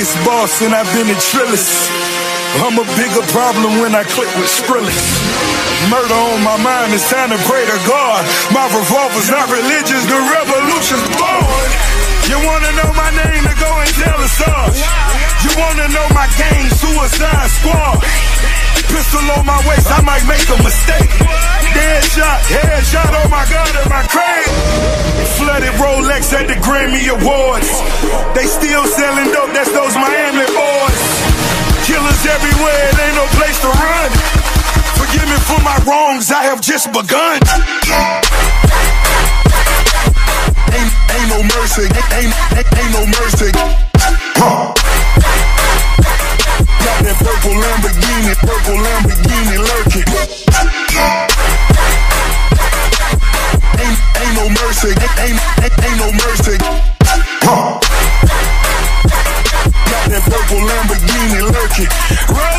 biggest boss and I've been in Trillis. I'm a bigger problem when I click with Skrillex. Murder on my mind, it's time to pray to God. My revolver's not religious, the revolution's born. You wanna know my name, then go and tell us all. You wanna know my gang, Suicide Squad. Pistol on my waist, I might make a mistake. Dead shot, head shot, oh my god, in my crane. Rolex at the Grammy Awards. They still selling dope, that's those Miami boys. Killers everywhere, it ain't no place to run. Forgive me for my wrongs, I have just begun. Ain't, ain't no mercy, ain't, ain't, ain't no mercy. Got that purple Lamborghini, purple Lamborghini lurking. Ain't, ain't no mercy, ain't, ain't, ain't no mercy. Purple Lamborghini lurking. Rose.